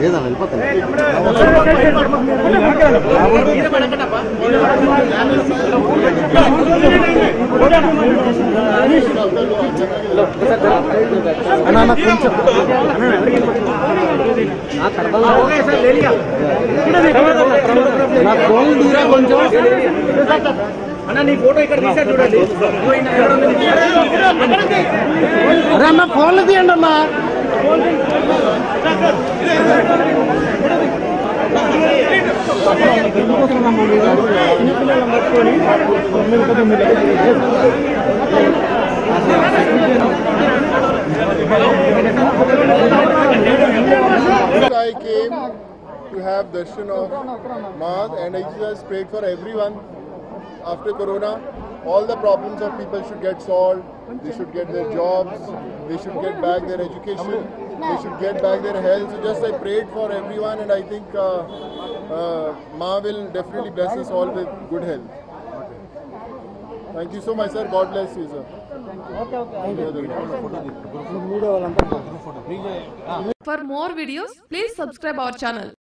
ఏదా వెళ్ళిపోతాను అన్నా అన్న, కొంచెం నా ఫోన్ దూరా కొంచెం అరే అన్న ఫోన్లు తీయండి అన్న I came to have darshan of Maat and just prayed for everyone after Corona. All the problems of people should get solved. They should get their jobs. They should get back their education. They should get back their health. So just I prayed for everyone and I think uh, uh, Ma will definitely bless us all with good health. Thank you so much, sir. God bless you, sir. For more videos, please subscribe our channel.